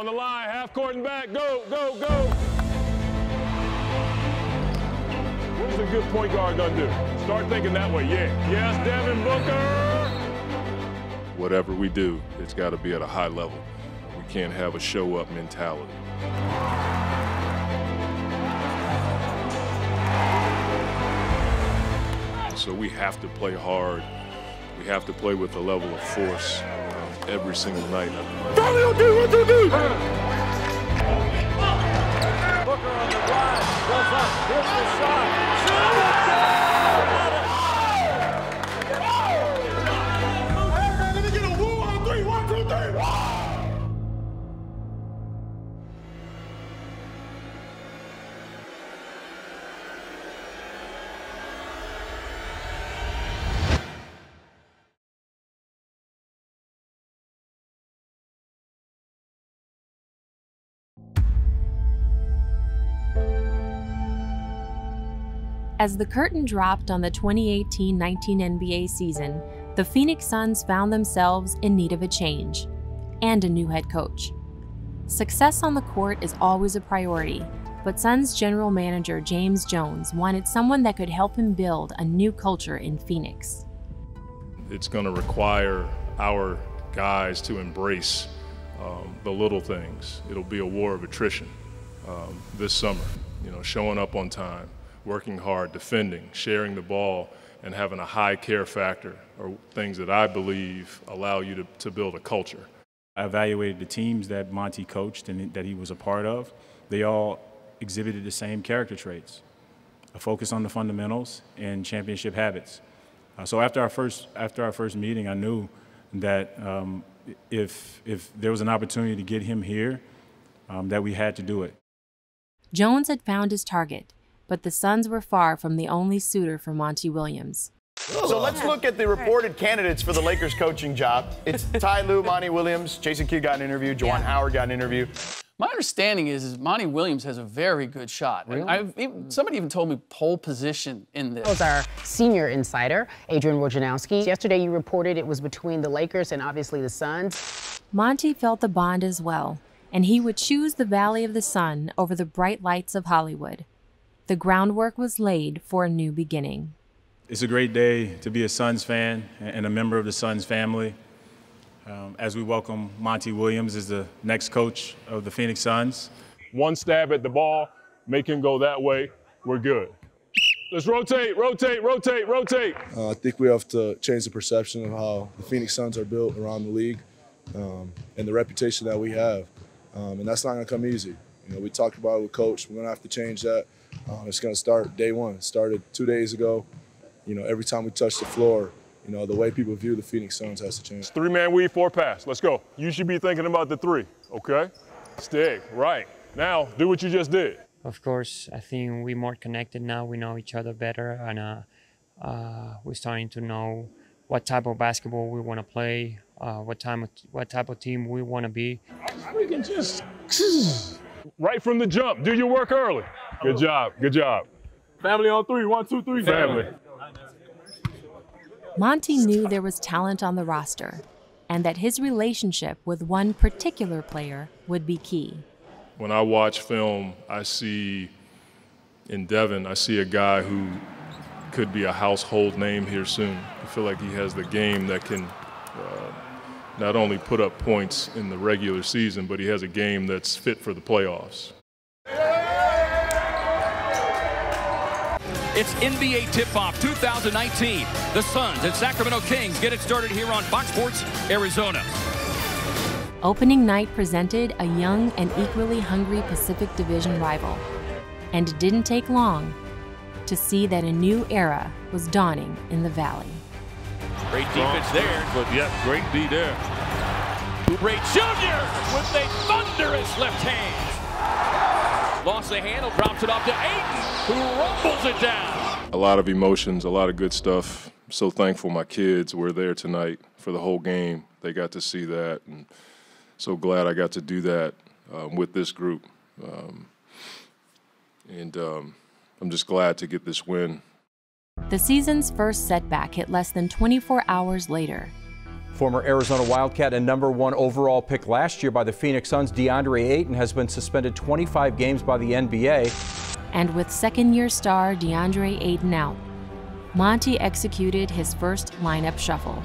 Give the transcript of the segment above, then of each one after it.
On the line, half court and back. Go, go, go. What is a good point guard going to do? Start thinking that way. Yeah. Yes, Devin Booker. Whatever we do, it's got to be at a high level. We can't have a show up mentality. So we have to play hard. We have to play with a level of force every single night. Booker on the drive, goes up, hits the shot, As the curtain dropped on the 2018 19 NBA season, the Phoenix Suns found themselves in need of a change and a new head coach. Success on the court is always a priority, but Suns general manager James Jones wanted someone that could help him build a new culture in Phoenix. It's going to require our guys to embrace um, the little things. It'll be a war of attrition um, this summer, you know, showing up on time, working hard, defending, sharing the ball, and having a high care factor are things that I believe allow you to, to build a culture. I evaluated the teams that Monty coached and that he was a part of. They all exhibited the same character traits a focus on the fundamentals and championship habits. Uh, so after our first after our first meeting, I knew that um, if if there was an opportunity to get him here, um, that we had to do it. Jones had found his target, but the Suns were far from the only suitor for Monty Williams. So let's look at the reported candidates for the Lakers coaching job. It's Ty Lue, Monty Williams, Jason Kidd got an interview, Juwan Yeah. Howard got an interview. My understanding is, is Monty Williams has a very good shot. Really? I've, even, somebody even told me pole position in this. was our senior insider, Adrian Wojnarowski. Yesterday, you reported it was between the Lakers and obviously the Suns. Monty felt the bond as well, and he would choose the Valley of the Sun over the bright lights of Hollywood. The groundwork was laid for a new beginning. It's a great day to be a Suns fan and a member of the Suns family. Um, as we welcome Monty Williams as the next coach of the Phoenix Suns. One stab at the ball, make him go that way. We're good. Let's rotate, rotate, rotate, rotate. Uh, I think we have to change the perception of how the Phoenix Suns are built around the league um, and the reputation that we have. Um, and that's not going to come easy. You know, we talked about it with coach. We're going to have to change that. Um, it's going to start day one. It started two days ago. You know, every time we touch the floor, you know, the way people view the Phoenix Suns has to change. Three man weave, four pass. Let's go. You should be thinking about the three, okay? Stick, right. Now, do what you just did. Of course, I think we're more connected now. We know each other better, and uh, uh, we're starting to know what type of basketball we want to play, uh, what time, of, what type of team we want to be. We can just right from the jump. Do your work early. Good job. Good job. Family on three. One, two, three. Family. Monty knew there was talent on the roster, and that his relationship with one particular player would be key. When I watch film, I see in Devin, I see a guy who could be a household name here soon. I feel like he has the game that can uh, not only put up points in the regular season, but he has a game that's fit for the playoffs. It's NBA Tip-Off 2019. The Suns and Sacramento Kings get it started here on Fox Sports Arizona. Opening night presented a young and equally hungry Pacific Division rival. And it didn't take long to see that a new era was dawning in the Valley. Great defense there. But yeah, great D there. Oubre Jr. with a thunderous left hand. Lost the handle, drops it off to Ayton, who rumbles it down. A lot of emotions, a lot of good stuff. So thankful my kids were there tonight for the whole game. They got to see that, and so glad I got to do that um, with this group. Um, and um, I'm just glad to get this win. The season's first setback hit less than 24 hours later. Former Arizona Wildcat and number one overall pick last year by the Phoenix Suns, DeAndre Ayton has been suspended 25 games by the NBA. And with second year star DeAndre Ayton out, Monty executed his first lineup shuffle.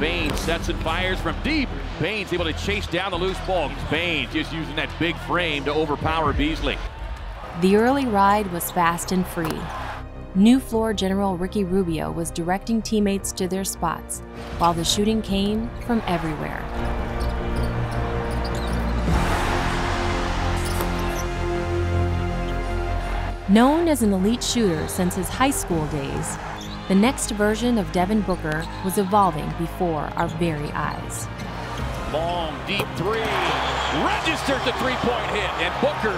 Baynes sets and fires from deep. Baynes able to chase down the loose ball. Baynes just using that big frame to overpower Beasley. The early ride was fast and free. New floor general Ricky Rubio was directing teammates to their spots, while the shooting came from everywhere. Known as an elite shooter since his high school days, the next version of Devin Booker was evolving before our very eyes. Long, deep three. Registers the three-point hit, and Booker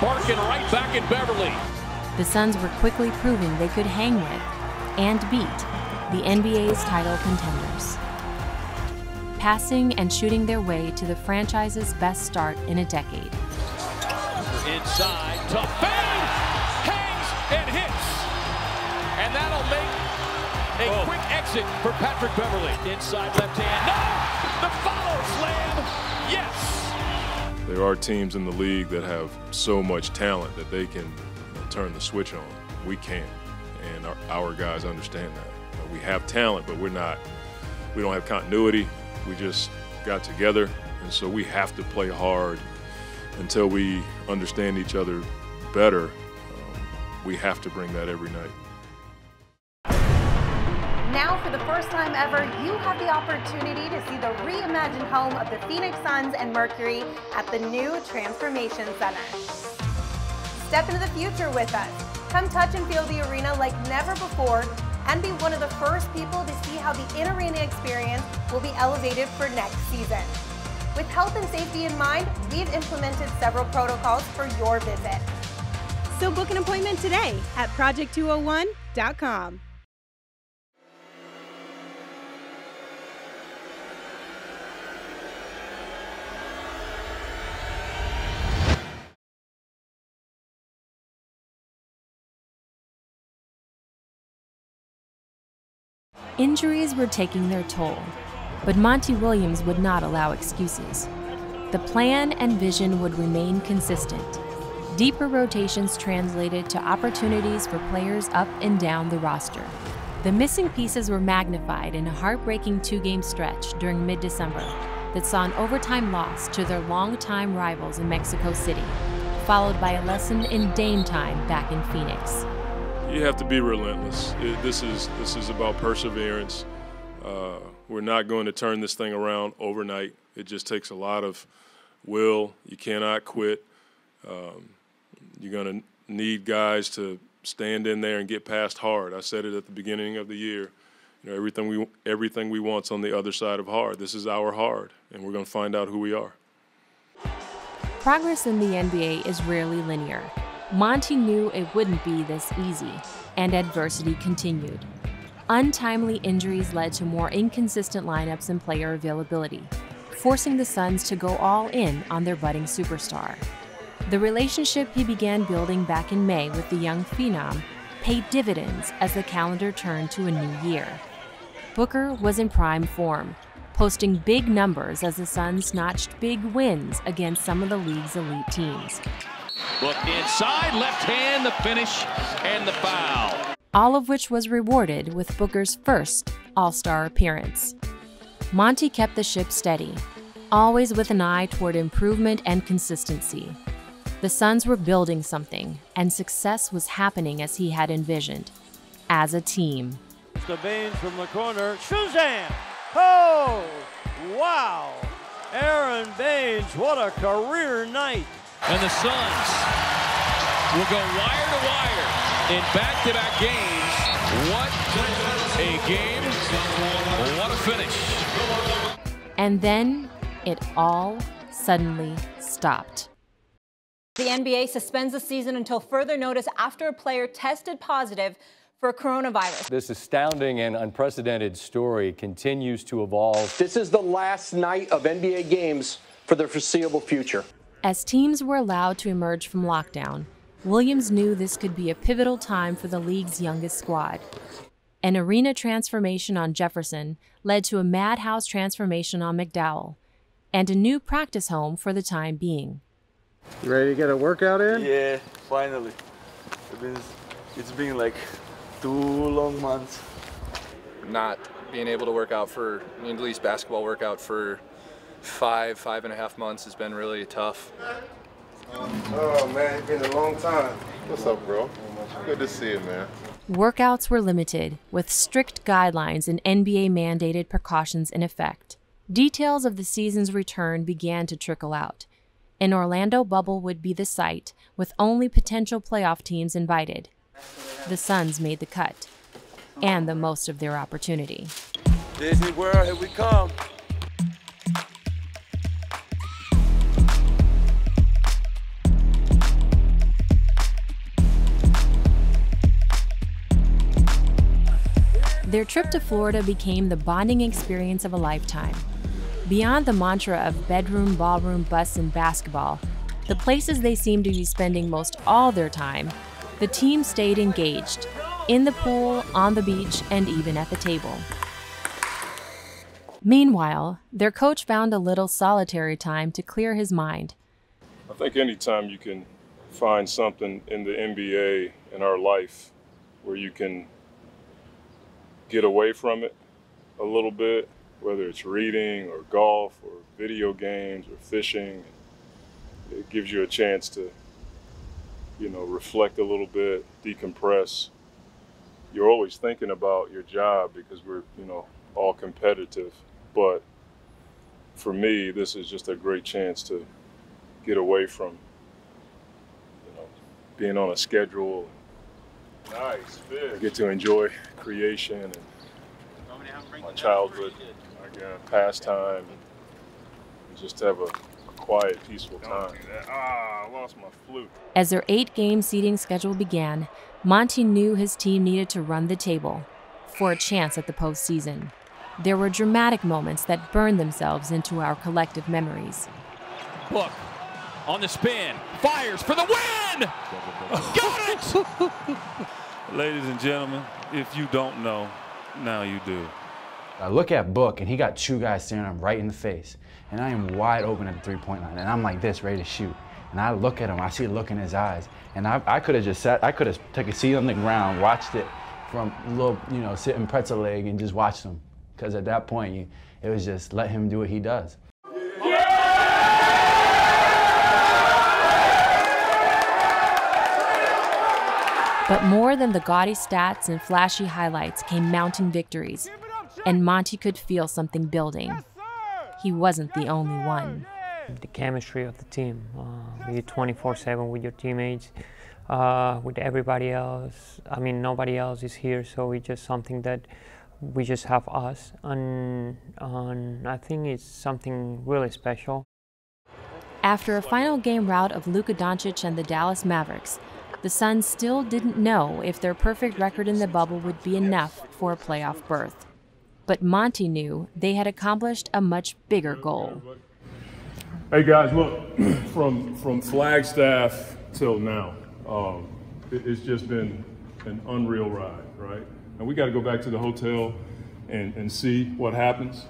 barking right back in Beverley. The Suns were quickly proving they could hang with and beat the NBA's title contenders. Passing and shooting their way to the franchise's best start in a decade. Inside, tough fade, hangs and hits. And that'll make a oh. quick exit for Patrick Beverley. Inside left hand, no! The follow slam, yes! There are teams in the league that have so much talent that they can turn the switch on. We can't, and our, our guys understand that. We have talent, but we're not, we don't have continuity. We just got together, and so we have to play hard until we understand each other better. Um, we have to bring that every night. Now, for the first time ever, you have the opportunity to see the reimagined home of the Phoenix Suns and Mercury at the new Transformation Center. Step into the future with us. Come touch and feel the arena like never before and be one of the first people to see how the in-arena experience will be elevated for next season. With health and safety in mind, we've implemented several protocols for your visit. So book an appointment today at project201.com. Injuries were taking their toll, but Monty Williams would not allow excuses. The plan and vision would remain consistent. Deeper rotations translated to opportunities for players up and down the roster. The missing pieces were magnified in a heartbreaking two game stretch during mid December that saw an overtime loss to their longtime rivals in Mexico City, followed by a lesson in Dame time back in Phoenix you have to be relentless. It, this is this is about perseverance. Uh, we're not going to turn this thing around overnight. It just takes a lot of will. You cannot quit. Um, you're going to need guys to stand in there and get past hard. I said it at the beginning of the year. You know, everything we everything we want's on the other side of hard. This is our hard, and we're going to find out who we are. Progress in the NBA is rarely linear. Monty knew it wouldn't be this easy, and adversity continued. Untimely injuries led to more inconsistent lineups and player availability, forcing the Suns to go all in on their budding superstar. The relationship he began building back in May with the young phenom paid dividends as the calendar turned to a new year. Booker was in prime form, posting big numbers as the Suns notched big wins against some of the league's elite teams. Looked inside, left hand, the finish, and the foul. All of which was rewarded with Booker's first All Star appearance. Monty kept the ship steady, always with an eye toward improvement and consistency. The Suns were building something, and success was happening as he had envisioned, as a team. The Baynes from the corner, Suzanne! Oh, wow! Aron Baynes, what a career night! And the Suns will go wire to wire in back-to-back games. What a game. What a finish. And then it all suddenly stopped. The NBA suspends the season until further notice after a player tested positive for coronavirus. This astounding and unprecedented story continues to evolve. This is the last night of NBA games for the foreseeable future. As teams were allowed to emerge from lockdown, Williams knew this could be a pivotal time for the league's youngest squad. An arena transformation on Jefferson led to a madhouse transformation on McDowell, and a new practice home for the time being. You ready to get a workout in? Yeah, finally. It's been, it's been like two long months. Not being able to work out for, at least basketball workout for five, five and a half months has been really tough. Oh man, it's been a long time. What's up, bro? Good to see you, man. Workouts were limited, with strict guidelines and NBA mandated precautions in effect. Details of the season's return began to trickle out. An Orlando bubble would be the site, with only potential playoff teams invited. The Suns made the cut, and the most of their opportunity. Disney World, here we come. Their trip to Florida became the bonding experience of a lifetime. Beyond the mantra of bedroom, ballroom, bus, and basketball, the places they seemed to be spending most all their time, the team stayed engaged in the pool, on the beach, and even at the table. Meanwhile, their coach found a little solitary time to clear his mind. I think anytime you can find something in the NBA in our life where you can get away from it a little bit, whether it's reading or golf or video games or fishing. It gives you a chance to, you know, reflect a little bit, decompress. You're always thinking about your job because we're, you know, all competitive. But for me, this is just a great chance to get away from, you know, being on a schedule. Nice fish. I get to enjoy creation and my childhood, again, pastime, and just have a quiet, peaceful time. Ah, I lost my flute. As their eight game seeding schedule began, Monty knew his team needed to run the table for a chance at the postseason. There were dramatic moments that burned themselves into our collective memories. Book on the spin, fires for the win! Got it! Ladies and gentlemen, if you don't know, now you do. I look at Book, and he got two guys staring him right in the face. And I am wide open at the three-point line, and I'm like this, ready to shoot. And I look at him, I see a look in his eyes. And I, I could have just sat, I could have taken a seat on the ground, watched it from a little, you know, sitting pretzel leg and just watched him. Because at that point, it was just let him do what he does. But more than the gaudy stats and flashy highlights came mounting victories, and Monty could feel something building. He wasn't the only one. The chemistry of the team, uh, be 24/7 with your teammates, uh, with everybody else. I mean, nobody else is here, so it's just something that we just have us, and, and I think it's something really special. After a final game rout of Luka Doncic and the Dallas Mavericks, the Suns still didn't know if their perfect record in the bubble would be enough for a playoff berth. But Monty knew they had accomplished a much bigger goal. Hey guys, look, from from Flagstaff till now, um, it, it's just been an unreal ride, right? And we got to go back to the hotel and, and see what happens.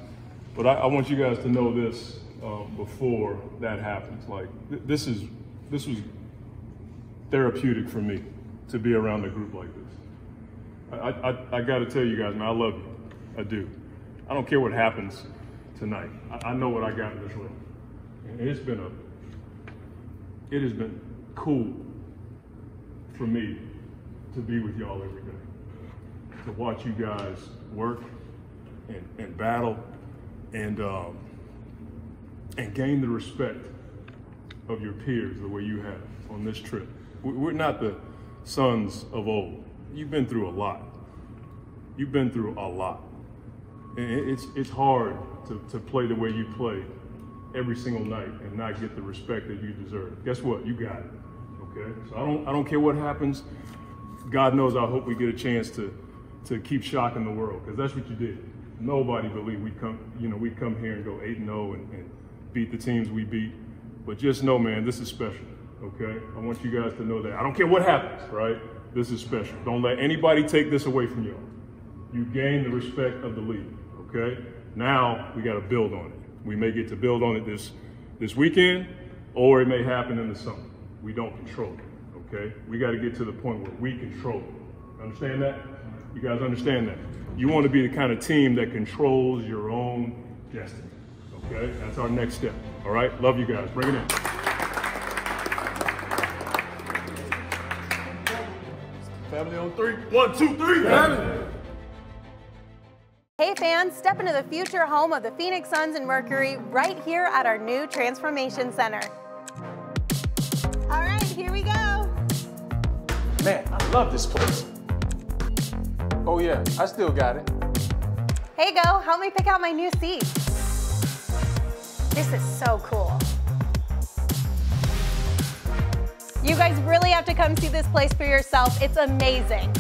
But I, I want you guys to know this um, before that happens. Like th- this is this was therapeutic for me to be around a group like this. I, I, I got to tell you guys, man, I love you. I do. I don't care what happens tonight. I, I know what I got in this room. And it's been a, it has been cool for me to be with y'all every day, to watch you guys work and, and battle and, um, and gain the respect of your peers the way you have on this trip. We're not the Suns of old. You've been through a lot. You've been through a lot. And it's, it's hard to, to play the way you play every single night and not get the respect that you deserve. Guess what? You got it. Okay? So I don't, I don't care what happens. God knows I hope we get a chance to, to keep shocking the world because that's what you did. Nobody believed we'd come, you know, we'd come here and go 8 0 and, and beat the teams we beat. But just know, man, this is special okay? I want you guys to know that. I don't care what happens, right? This is special. Don't let anybody take this away from you. You gain the respect of the league, okay? Now we got to build on it. We may get to build on it this, this weekend, or it may happen in the summer. We don't control it, okay? We got to get to the point where we control it. Understand that? You guys understand that? You want to be the kind of team that controls your own destiny, okay? That's our next step, all right? Love you guys. Bring it in. Family on three. One, two, three. Family. Hey fans, step into the future home of the Phoenix Suns and Mercury right here at our new Transformation Center. All right, here we go. Man, I love this place. Oh yeah, I still got it. Hey Go, help me pick out my new seat. This is so cool. You guys really have to come see this place for yourself. It's amazing.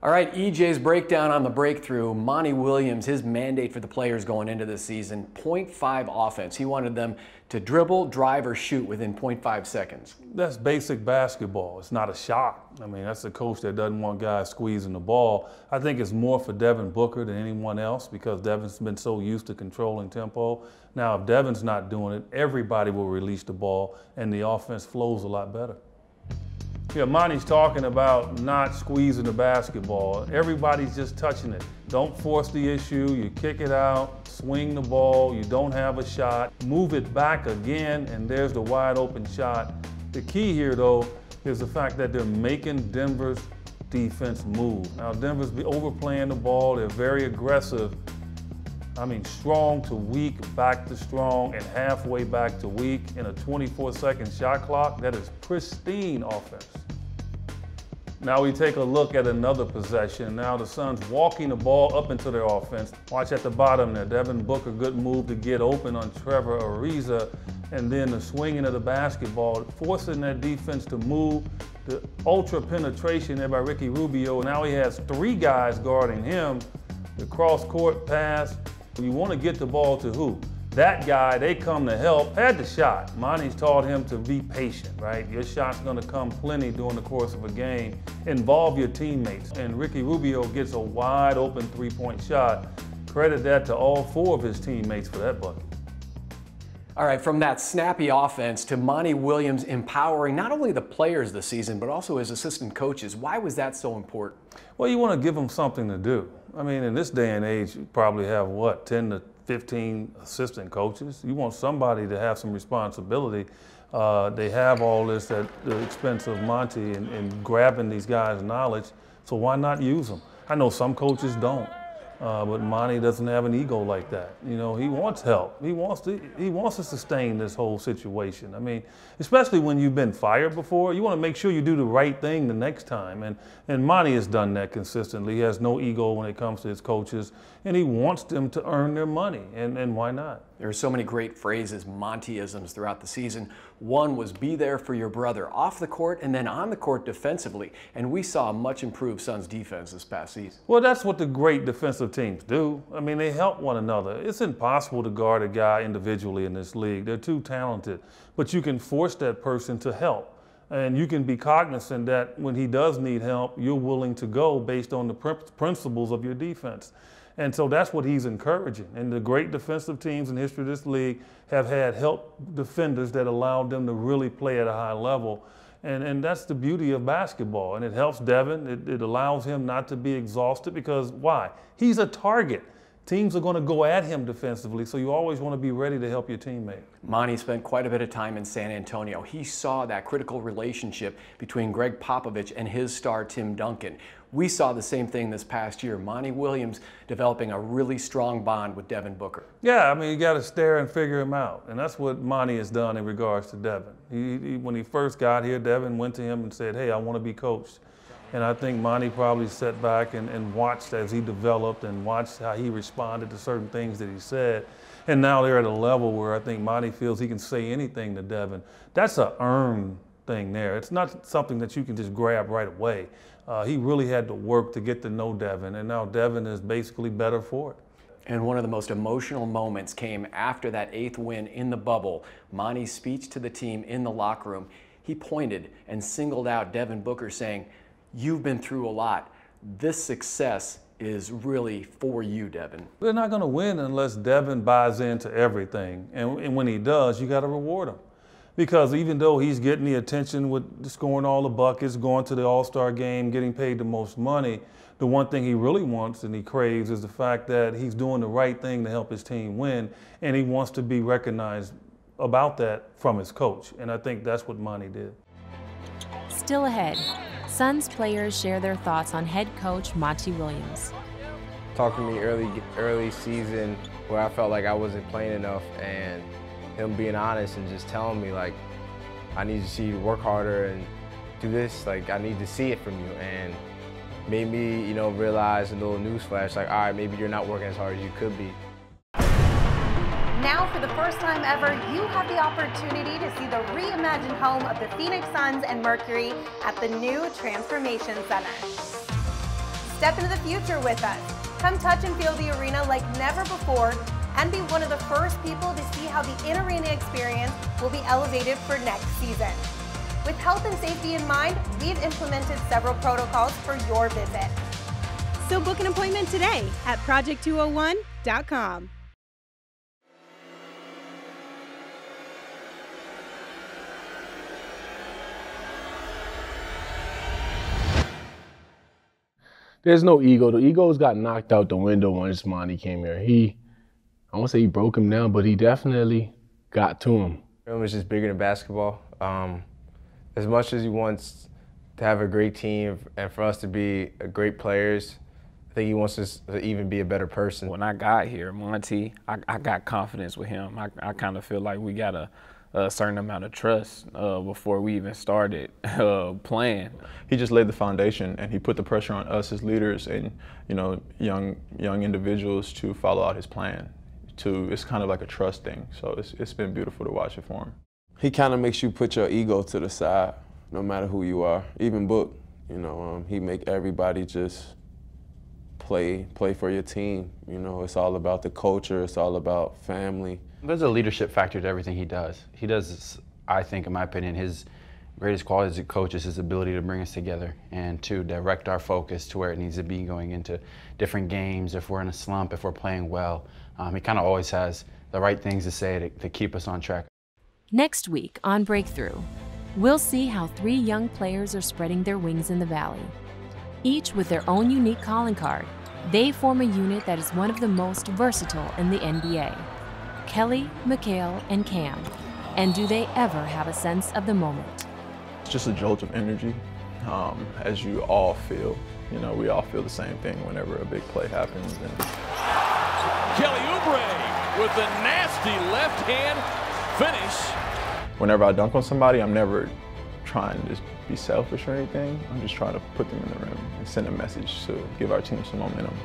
All right, EJ's breakdown on the breakthrough. Monty Williams, his mandate for the players going into this season 0.5 offense. He wanted them to dribble, drive, or shoot within 0.5 seconds. That's basic basketball. It's not a shot. I mean, that's a coach that doesn't want guys squeezing the ball. I think it's more for Devin Booker than anyone else because Devin's been so used to controlling tempo. Now, if Devin's not doing it, everybody will release the ball and the offense flows a lot better. Yeah, Monty's talking about not squeezing the basketball. Everybody's just touching it. Don't force the issue. You kick it out, swing the ball. You don't have a shot. Move it back again, and there's the wide open shot. The key here, though, is the fact that they're making Denver's defense move. Now, Denver's be overplaying the ball. They're very aggressive. I mean, strong to weak, back to strong, and halfway back to weak in a 24 second shot clock. That is pristine offense. Now we take a look at another possession. Now the Suns walking the ball up into their offense. Watch at the bottom there. Devin Booker, good move to get open on Trevor Ariza. And then the swinging of the basketball, forcing that defense to move. The ultra penetration there by Ricky Rubio. Now he has three guys guarding him. The cross court pass. You want to get the ball to who? That guy, they come to help, had the shot. Monty's taught him to be patient, right? Your shot's gonna come plenty during the course of a game. Involve your teammates. And Ricky Rubio gets a wide open three-point shot. Credit that to all four of his teammates for that bucket. All right, from that snappy offense to Monty Williams empowering not only the players this season, but also his assistant coaches. Why was that so important? Well, you want to give them something to do. I mean, in this day and age, you probably have what, 10 to 15 assistant coaches. You want somebody to have some responsibility. Uh, they have all this at the expense of Monty and, and grabbing these guys' knowledge. So why not use them? I know some coaches don't. Uh, but Monty doesn't have an ego like that. You know, he wants help. He wants to. He wants to sustain this whole situation. I mean, especially when you've been fired before, you want to make sure you do the right thing the next time. And and Monty has done that consistently. He has no ego when it comes to his coaches, and he wants them to earn their money. And and why not? There are so many great phrases, Montyisms throughout the season. One was be there for your brother off the court and then on the court defensively. And we saw a much improved Suns defense this past season. Well, that's what the great defensive teams do. I mean, they help one another. It's impossible to guard a guy individually in this league. They're too talented. But you can force that person to help. And you can be cognizant that when he does need help, you're willing to go based on the principles of your defense. And so that's what he's encouraging. And the great defensive teams in the history of this league have had help defenders that allowed them to really play at a high level. And, and that's the beauty of basketball. And it helps Devin. It, it allows him not to be exhausted because why? He's a target. Teams are going to go at him defensively, so you always want to be ready to help your teammate. Monty spent quite a bit of time in San Antonio. He saw that critical relationship between Gregg Popovich and his star Tim Duncan. We saw the same thing this past year. Monty Williams developing a really strong bond with Devin Booker. Yeah, I mean, you got to stare and figure him out. And that's what Monty has done in regards to Devin. He, he, when he first got here, Devin went to him and said, hey, I want to be coached. And I think Monty probably sat back and, and watched as he developed and watched how he responded to certain things that he said. And now they're at a level where I think Monty feels he can say anything to Devin. That's a earned thing there. It's not something that you can just grab right away. Uh, he really had to work to get to know Devin, and now Devin is basically better for it. And one of the most emotional moments came after that eighth win in the bubble. Monty's speech to the team in the locker room. He pointed and singled out Devin Booker, saying, You've been through a lot. This success is really for you, Devin. They're not going to win unless Devin buys into everything. And, and when he does, you got to reward him. Because even though he's getting the attention with scoring all the buckets, going to the All Star game, getting paid the most money, the one thing he really wants and he craves is the fact that he's doing the right thing to help his team win. And he wants to be recognized about that from his coach. And I think that's what Monty did. Still ahead, Suns players share their thoughts on head coach Monty Williams. Talking to me early, early season where I felt like I wasn't playing enough and him being honest and just telling me like, I need to see you work harder and do this, like I need to see it from you and made me, you know, realize a little newsflash, like, all right, maybe you're not working as hard as you could be. For the first time ever, you have the opportunity to see the reimagined home of the Phoenix Suns and Mercury at the new Transformation Center. Step into the future with us. Come touch and feel the arena like never before and be one of the first people to see how the in-arena experience will be elevated for next season. With health and safety in mind, we've implemented several protocols for your visit. So book an appointment today at project201.com. There's no ego. The egos got knocked out the window once Monty came here. He, I won't say he broke him down, but he definitely got to him. It was just bigger than basketball. Um, as much as he wants to have a great team and for us to be great players, I think he wants us to even be a better person. When I got here, Monty, I, I got confidence with him. I, I kind of feel like we got a, a certain amount of trust uh, before we even started uh, playing. He just laid the foundation, and he put the pressure on us as leaders and you know young young individuals to follow out his plan. To it's kind of like a trust thing. So it's it's been beautiful to watch it for him. He kind of makes you put your ego to the side, no matter who you are. Even Book, you know, um, he make everybody just play play for your team. You know, it's all about the culture. It's all about family. There's a leadership factor to everything he does. He does, I think, in my opinion, his greatest quality as a coach is his ability to bring us together and to direct our focus to where it needs to be going into different games. If we're in a slump, if we're playing well, um, he kind of always has the right things to say to, to keep us on track. Next week on Breakthrough, we'll see how three young players are spreading their wings in the Valley. Each with their own unique calling card, they form a unit that is one of the most versatile in the NBA. Kelly, Mikal, and Cam. And do they ever have a sense of the moment? It's just a jolt of energy, um, as you all feel. You know, we all feel the same thing whenever a big play happens. And... Kelly Oubre with the nasty left hand finish. Whenever I dunk on somebody, I'm never trying to just be selfish or anything. I'm just trying to put them in the rim and send a message to give our team some momentum.